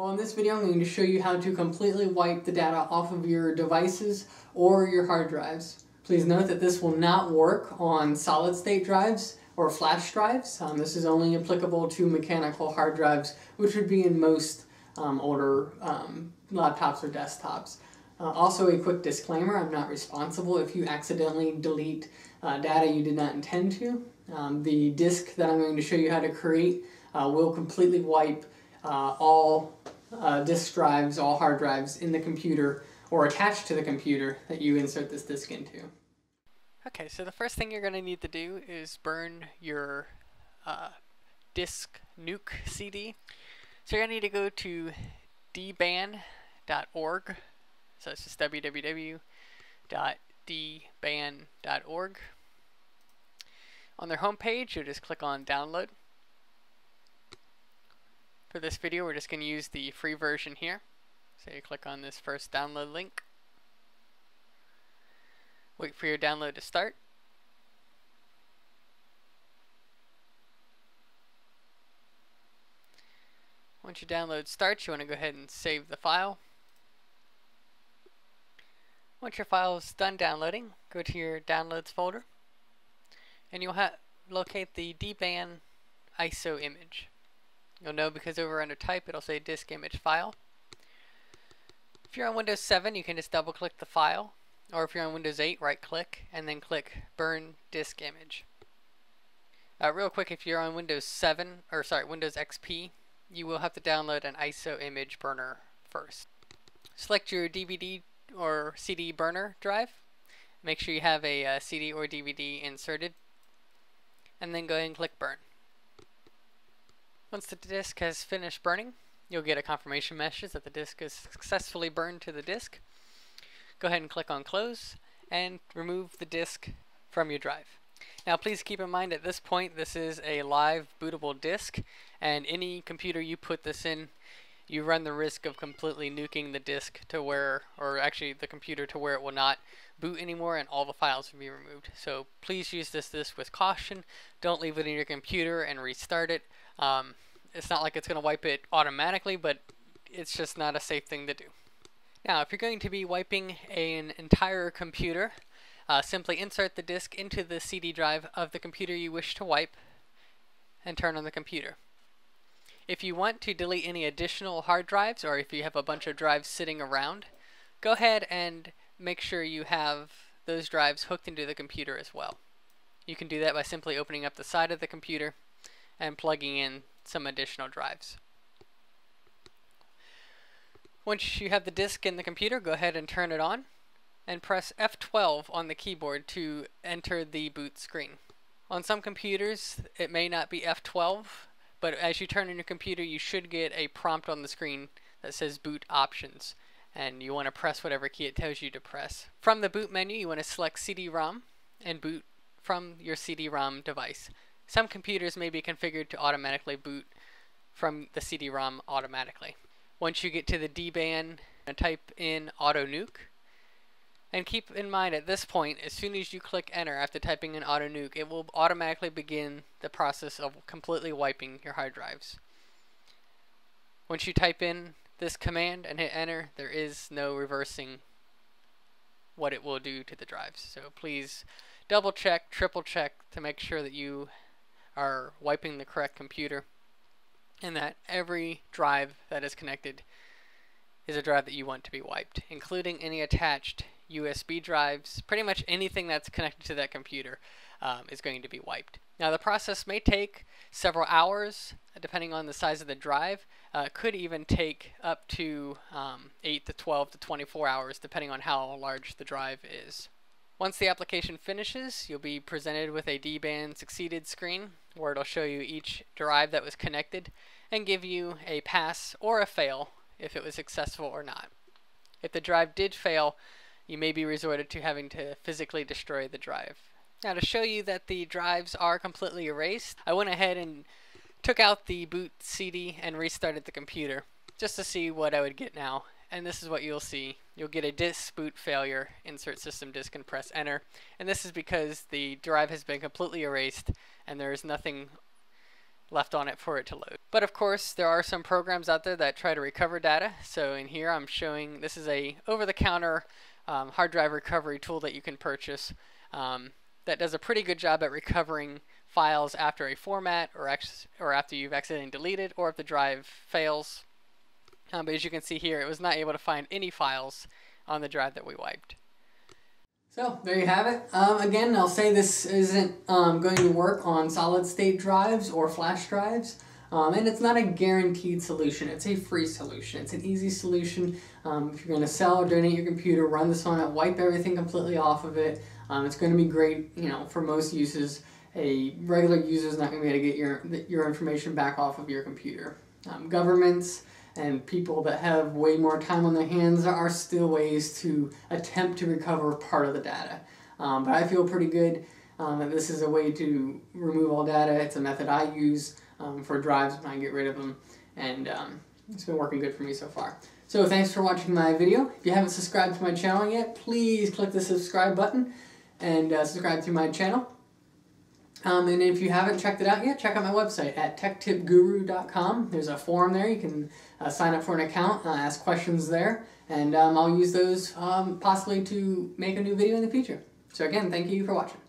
Well, in this video, I'm going to show you how to completely wipe the data off of your devices or your hard drives. Please note that this will not work on solid state drives or flash drives. Um, this is only applicable to mechanical hard drives, which would be in most um, older um, laptops or desktops. Uh, also, a quick disclaimer I'm not responsible if you accidentally delete uh, data you did not intend to. Um, the disk that I'm going to show you how to create uh, will completely wipe uh, all uh, disk drives, all hard drives in the computer or attached to the computer that you insert this disk into. Okay, so the first thing you're going to need to do is burn your uh, disk nuke CD. So you're going to need to go to dban.org. So it's just www.dban.org. On their homepage, you'll just click on download. For this video, we're just going to use the free version here. So you click on this first download link. Wait for your download to start. Once your download starts, you want to go ahead and save the file. Once your file is done downloading, go to your downloads folder and you'll locate the DBAN ISO image. You'll know because over under type it'll say disk image file. If you're on Windows 7 you can just double click the file or if you're on Windows 8 right click and then click burn disk image. Uh, real quick if you're on Windows 7 or sorry Windows XP you will have to download an ISO image burner first. Select your DVD or CD burner drive. Make sure you have a uh, CD or DVD inserted and then go ahead and click burn. Once the disk has finished burning, you'll get a confirmation message that the disk is successfully burned to the disk. Go ahead and click on close and remove the disk from your drive. Now please keep in mind at this point this is a live bootable disk and any computer you put this in you run the risk of completely nuking the disk to where or actually the computer to where it will not boot anymore and all the files will be removed. So please use this disk with caution. Don't leave it in your computer and restart it. Um, it's not like it's going to wipe it automatically, but it's just not a safe thing to do. Now, if you're going to be wiping an entire computer, uh, simply insert the disk into the CD drive of the computer you wish to wipe and turn on the computer. If you want to delete any additional hard drives or if you have a bunch of drives sitting around, go ahead and make sure you have those drives hooked into the computer as well. You can do that by simply opening up the side of the computer and plugging in some additional drives. Once you have the disk in the computer, go ahead and turn it on and press F12 on the keyboard to enter the boot screen. On some computers, it may not be F12, but as you turn on your computer, you should get a prompt on the screen that says boot options and you want to press whatever key it tells you to press. From the boot menu, you want to select CD-ROM and boot from your CD-ROM device. Some computers may be configured to automatically boot from the CD-ROM automatically. Once you get to the DBAN, type in auto nuke. And keep in mind at this point, as soon as you click enter after typing in auto nuke, it will automatically begin the process of completely wiping your hard drives. Once you type in this command and hit enter, there is no reversing what it will do to the drives. So please double check, triple check to make sure that you are wiping the correct computer and that every drive that is connected is a drive that you want to be wiped, including any attached USB drives, pretty much anything that's connected to that computer um, is going to be wiped. Now the process may take several hours depending on the size of the drive. Uh, could even take up to um, 8 to 12 to 24 hours depending on how large the drive is. Once the application finishes, you'll be presented with a DBAN succeeded screen where it'll show you each drive that was connected and give you a pass or a fail if it was successful or not. If the drive did fail, you may be resorted to having to physically destroy the drive. Now to show you that the drives are completely erased, I went ahead and took out the boot CD and restarted the computer just to see what I would get now and this is what you'll see. You'll get a disk boot failure, insert system disk and press enter. And this is because the drive has been completely erased and there is nothing left on it for it to load. But of course, there are some programs out there that try to recover data. So in here, I'm showing this is a over-the-counter um, hard drive recovery tool that you can purchase um, that does a pretty good job at recovering files after a format or, or after you've accidentally deleted or if the drive fails. Um, but as you can see here, it was not able to find any files on the drive that we wiped. So there you have it. Um, again, I'll say this isn't um, going to work on solid state drives or flash drives. Um, and it's not a guaranteed solution. It's a free solution. It's an easy solution. Um, if you're going to sell or donate your computer, run this on it, wipe everything completely off of it. Um, it's going to be great, you know, for most uses. A regular user is not going to be able to get your, your information back off of your computer. Um, governments, and people that have way more time on their hands, there are still ways to attempt to recover part of the data. Um, but I feel pretty good um, that this is a way to remove all data. It's a method I use um, for drives when I get rid of them, and um, it's been working good for me so far. So thanks for watching my video. If you haven't subscribed to my channel yet, please click the subscribe button and uh, subscribe to my channel. Um, and if you haven't checked it out yet, check out my website at techtipguru.com. There's a forum there. You can uh, sign up for an account, uh, ask questions there, and um, I'll use those um, possibly to make a new video in the future. So again, thank you for watching.